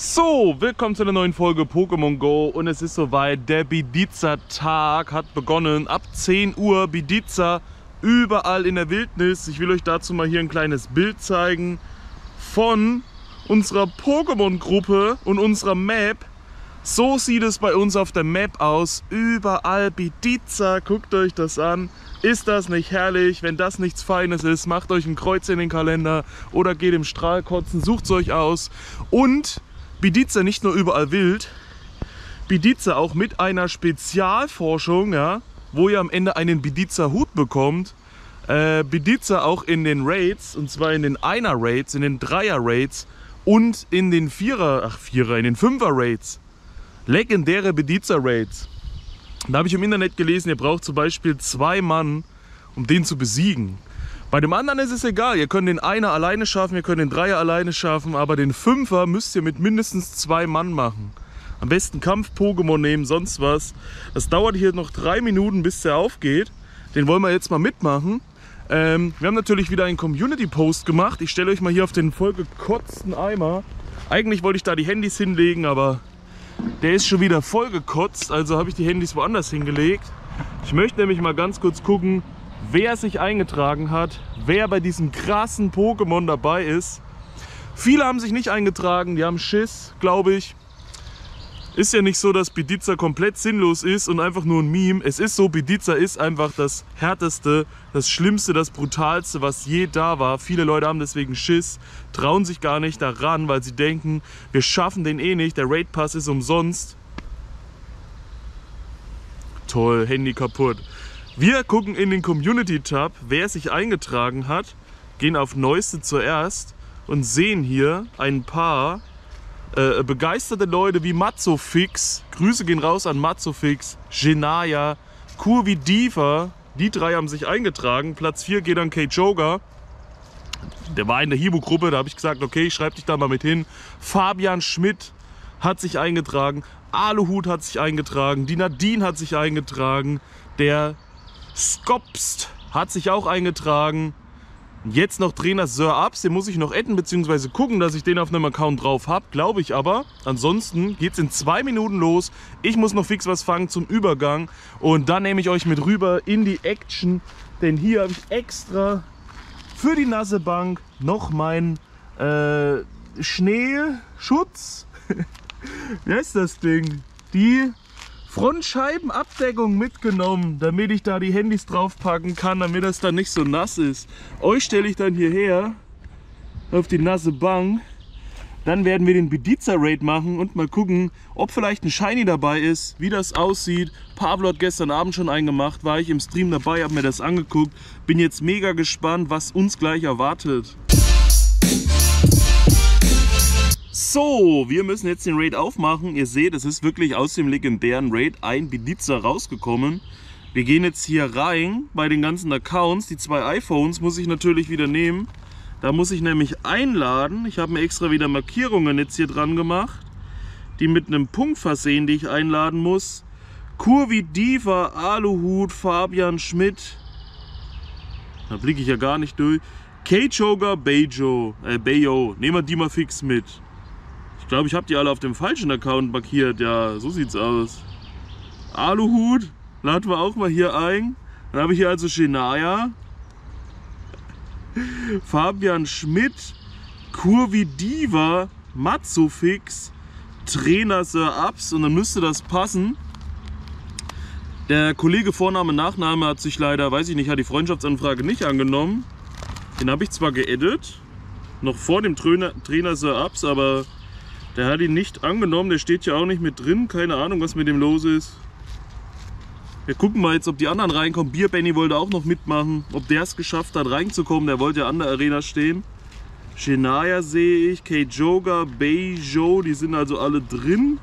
So, willkommen zu einer neuen Folge Pokémon Go und es ist soweit, der Bidiza-Tag hat begonnen. Ab 10 Uhr Bidiza, überall in der Wildnis. Ich will euch dazu mal hier ein kleines Bild zeigen von unserer Pokémon-Gruppe und unserer Map. So sieht es bei uns auf der Map aus. Überall Bidiza, guckt euch das an. Ist das nicht herrlich? Wenn das nichts Feines ist, macht euch ein Kreuz in den Kalender oder geht im Strahl kotzen, sucht es euch aus. Und Bidiza nicht nur überall wild, Bidiza auch mit einer Spezialforschung, ja, wo ihr am Ende einen Bidiza Hut bekommt. Äh, Bidiza auch in den Raids, und zwar in den Einer Raids, in den Dreier Raids und in den Vierer, ach Vierer, in den Fünfer Raids. Legendäre Bidiza Raids. Da habe ich im Internet gelesen, ihr braucht zum Beispiel zwei Mann, um den zu besiegen. Bei dem anderen ist es egal, ihr könnt den Einer alleine schaffen, ihr könnt den Dreier alleine schaffen, aber den Fünfer müsst ihr mit mindestens zwei Mann machen. Am besten Kampf-Pokémon nehmen, sonst was. Das dauert hier noch drei Minuten, bis der aufgeht. Den wollen wir jetzt mal mitmachen. Ähm, wir haben natürlich wieder einen Community-Post gemacht. Ich stelle euch mal hier auf den vollgekotzten Eimer. Eigentlich wollte ich da die Handys hinlegen, aber der ist schon wieder vollgekotzt. Also habe ich die Handys woanders hingelegt. Ich möchte nämlich mal ganz kurz gucken, wer sich eingetragen hat, wer bei diesem krassen Pokémon dabei ist. Viele haben sich nicht eingetragen, die haben Schiss, glaube ich. Ist ja nicht so, dass Bidiza komplett sinnlos ist und einfach nur ein Meme. Es ist so, Bidiza ist einfach das härteste, das schlimmste, das brutalste, was je da war. Viele Leute haben deswegen Schiss, trauen sich gar nicht daran, weil sie denken, wir schaffen den eh nicht, der Raid Pass ist umsonst. Toll, Handy kaputt. Wir gucken in den Community-Tab, wer sich eingetragen hat, gehen auf Neueste zuerst und sehen hier ein paar äh, begeisterte Leute wie Mazzofix. Grüße gehen raus an Mazzofix, Genaya, Kurvi Diva. Die drei haben sich eingetragen. Platz 4 geht an Kate Joga. Der war in der Hibu-Gruppe, da habe ich gesagt, okay, ich schreibe dich da mal mit hin. Fabian Schmidt hat sich eingetragen. Aluhut hat sich eingetragen. Die Nadine hat sich eingetragen. Der Skopst hat sich auch eingetragen. Jetzt noch Trainer Sir Ups, den muss ich noch adden bzw. gucken, dass ich den auf einem Account drauf habe, glaube ich aber. Ansonsten geht es in zwei Minuten los. Ich muss noch fix was fangen zum Übergang und dann nehme ich euch mit rüber in die Action, denn hier habe ich extra für die Nassebank noch meinen äh, Schneeschutz. Wie heißt das Ding? Die Frontscheibenabdeckung mitgenommen, damit ich da die Handys draufpacken kann, damit das dann nicht so nass ist. Euch stelle ich dann hierher auf die nasse Bank. Dann werden wir den Bidiza Raid machen und mal gucken, ob vielleicht ein Shiny dabei ist, wie das aussieht. Pablo hat gestern Abend schon eingemacht, war ich im Stream dabei, habe mir das angeguckt. Bin jetzt mega gespannt, was uns gleich erwartet. So, wir müssen jetzt den Raid aufmachen. Ihr seht, es ist wirklich aus dem legendären Raid ein Bediza rausgekommen. Wir gehen jetzt hier rein bei den ganzen Accounts. Die zwei iPhones muss ich natürlich wieder nehmen. Da muss ich nämlich einladen. Ich habe mir extra wieder Markierungen jetzt hier dran gemacht, die mit einem Punkt versehen, die ich einladen muss. Kurvi Diva, Aluhut, Fabian Schmidt. Da blicke ich ja gar nicht durch. K-Joker, Bejo, äh, Bejo. Nehmen wir die mal fix mit. Ich glaube, ich habe die alle auf dem falschen Account markiert. Ja, so sieht's aus. Aluhut laden wir auch mal hier ein. Dann habe ich hier also Shenaya, Fabian Schmidt, Kurvi Diva, Mazzofix, Trainer Sir Ups und dann müsste das passen. Der Kollege Vorname, Nachname hat sich leider, weiß ich nicht, hat die Freundschaftsanfrage nicht angenommen. Den habe ich zwar geedit, noch vor dem Trainer Sir Ups, aber der hat ihn nicht angenommen, der steht ja auch nicht mit drin. Keine Ahnung, was mit dem los ist. Wir gucken mal jetzt, ob die anderen reinkommen. Bier Benny wollte auch noch mitmachen. Ob der es geschafft hat, reinzukommen. Der wollte ja an der Arena stehen. Shenaya sehe ich, Kate Joga, Beijo, die sind also alle drin.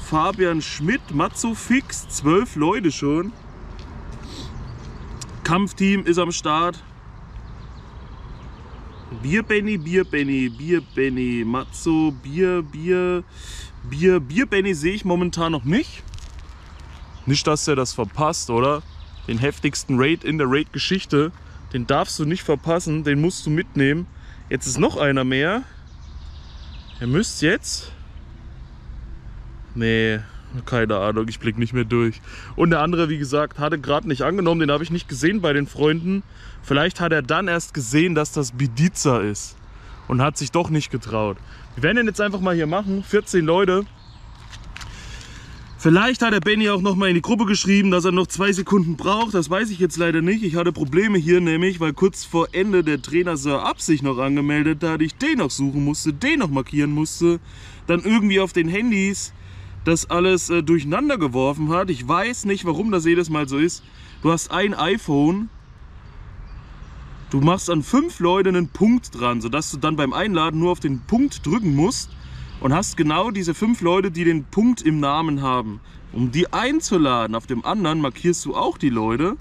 Fabian Schmidt, Matzo Fix, zwölf Leute schon. Kampfteam ist am Start. Bier Benny, Bier Benny, Bier Benny, Matzo, Bier, Bier, Bier, Bier Benny sehe ich momentan noch nicht. Nicht, dass er das verpasst, oder? Den heftigsten Raid in der Raid-Geschichte. Den darfst du nicht verpassen, den musst du mitnehmen. Jetzt ist noch einer mehr. Ihr müsst jetzt... Nee, keine Ahnung, ich blick nicht mehr durch. Und der andere, wie gesagt, hatte gerade nicht angenommen, den habe ich nicht gesehen bei den Freunden. Vielleicht hat er dann erst gesehen, dass das Bidiza ist und hat sich doch nicht getraut. Wir werden den jetzt einfach mal hier machen, 14 Leute. Vielleicht hat der Benny auch noch mal in die Gruppe geschrieben, dass er noch zwei Sekunden braucht. Das weiß ich jetzt leider nicht. Ich hatte Probleme hier nämlich, weil kurz vor Ende der Trainer Sir Ab sich noch angemeldet hat. Ich den noch suchen musste, den noch markieren musste. Dann irgendwie auf den Handys das alles äh, durcheinander geworfen hat. Ich weiß nicht, warum das jedes Mal so ist. Du hast ein iPhone, du machst an fünf Leute einen Punkt dran, sodass du dann beim Einladen nur auf den Punkt drücken musst und hast genau diese fünf Leute, die den Punkt im Namen haben. Um die einzuladen auf dem anderen markierst du auch die Leute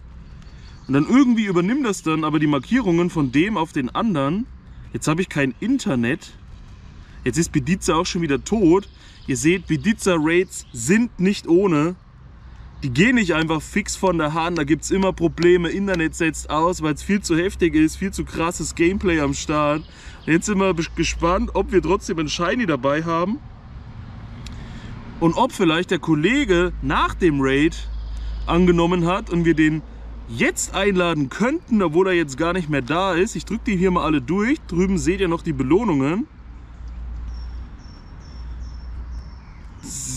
und dann irgendwie übernimmt das dann aber die Markierungen von dem auf den anderen. Jetzt habe ich kein Internet. Jetzt ist Bediza auch schon wieder tot. Ihr seht, Bediza Raids sind nicht ohne. Die gehen nicht einfach fix von der Hand, da gibt es immer Probleme. Internet setzt aus, weil es viel zu heftig ist, viel zu krasses Gameplay am Start. Jetzt sind wir gespannt, ob wir trotzdem einen Shiny dabei haben. Und ob vielleicht der Kollege nach dem Raid angenommen hat und wir den jetzt einladen könnten, obwohl er jetzt gar nicht mehr da ist. Ich drücke die hier mal alle durch. Drüben seht ihr noch die Belohnungen.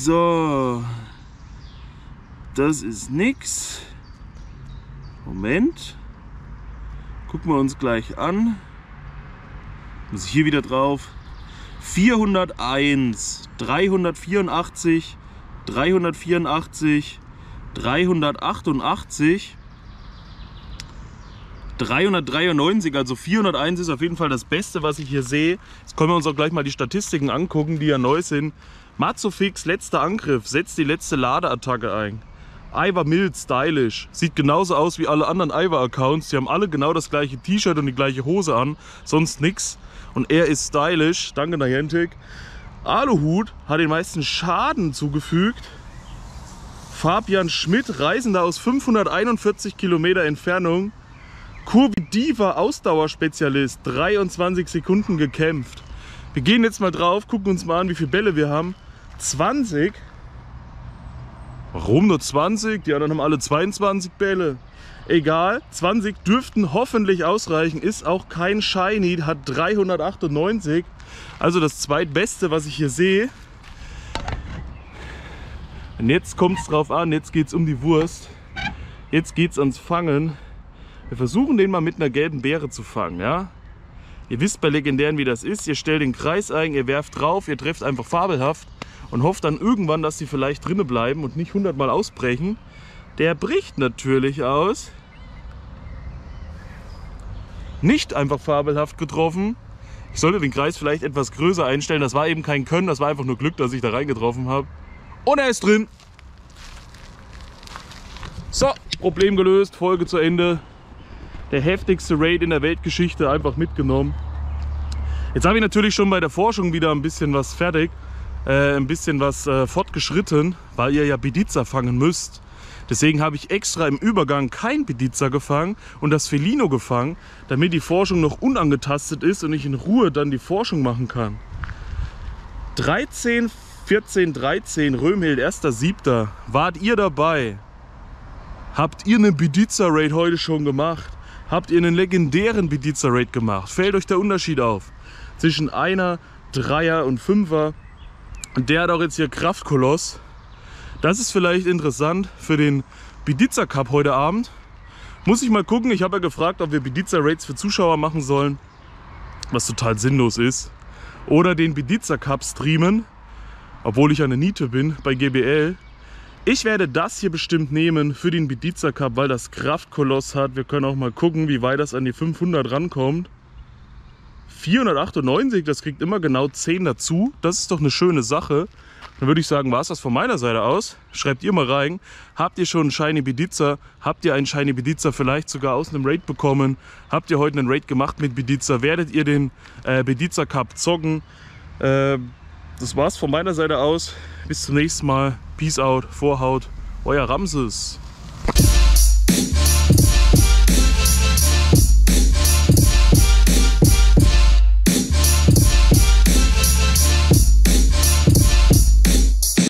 So. Das ist nix. Moment. Gucken wir uns gleich an. Muss ich hier wieder drauf. 401, 384, 384, 388, 393, also 401 ist auf jeden Fall das Beste, was ich hier sehe. Jetzt können wir uns auch gleich mal die Statistiken angucken, die ja neu sind. Mazofix, letzter Angriff, setzt die letzte Ladeattacke ein. Iva mild, stylisch, sieht genauso aus wie alle anderen Iva-Accounts. Die haben alle genau das gleiche T-Shirt und die gleiche Hose an, sonst nix. Und er ist stylisch, danke Niantic. Aluhut hat den meisten Schaden zugefügt. Fabian Schmidt, Reisender aus 541 Kilometer Entfernung. Kurvi Diva, Ausdauerspezialist, 23 Sekunden gekämpft. Wir gehen jetzt mal drauf, gucken uns mal an, wie viele Bälle wir haben. 20. Warum nur 20? Die anderen haben alle 22 Bälle. Egal, 20 dürften hoffentlich ausreichen. Ist auch kein Shiny, hat 398. Also das zweitbeste, was ich hier sehe. Und jetzt kommt es drauf an, jetzt geht es um die Wurst. Jetzt geht es ans Fangen. Wir versuchen den mal mit einer gelben Beere zu fangen. Ja? Ihr wisst bei Legendären, wie das ist. Ihr stellt den Kreis ein, ihr werft drauf, ihr trefft einfach fabelhaft und hofft dann irgendwann, dass sie vielleicht drinnen bleiben und nicht hundertmal ausbrechen. Der bricht natürlich aus. Nicht einfach fabelhaft getroffen. Ich sollte den Kreis vielleicht etwas größer einstellen. Das war eben kein Können, das war einfach nur Glück, dass ich da reingetroffen habe. Und er ist drin. So, Problem gelöst, Folge zu Ende. Der heftigste Raid in der Weltgeschichte einfach mitgenommen. Jetzt habe ich natürlich schon bei der Forschung wieder ein bisschen was fertig äh, ein bisschen was äh, fortgeschritten, weil ihr ja Bediza fangen müsst. Deswegen habe ich extra im Übergang kein Bediza gefangen und das Felino gefangen, damit die Forschung noch unangetastet ist und ich in Ruhe dann die Forschung machen kann. 13, 14, 13, Römhild, 1.7. Wart ihr dabei? Habt ihr einen Bediza-Raid heute schon gemacht? Habt ihr einen legendären Bediza-Raid gemacht? Fällt euch der Unterschied auf zwischen einer, Dreier und Fünfer? Der hat auch jetzt hier Kraftkoloss. Das ist vielleicht interessant für den Bidiza Cup heute Abend. Muss ich mal gucken. Ich habe ja gefragt, ob wir Bidiza Raids für Zuschauer machen sollen. Was total sinnlos ist. Oder den Bidiza Cup streamen. Obwohl ich eine Niete bin bei GBL. Ich werde das hier bestimmt nehmen für den Bidiza Cup, weil das Kraftkoloss hat. Wir können auch mal gucken, wie weit das an die 500 rankommt. 498, das kriegt immer genau 10 dazu. Das ist doch eine schöne Sache. Dann würde ich sagen, war es das von meiner Seite aus. Schreibt ihr mal rein. Habt ihr schon einen Shiny Bediza? Habt ihr einen Shiny Bediza vielleicht sogar aus einem Raid bekommen? Habt ihr heute einen Raid gemacht mit Bediza? Werdet ihr den äh, Bediza Cup zocken? Äh, das war's von meiner Seite aus. Bis zum nächsten Mal. Peace out, Vorhaut. Euer Ramses.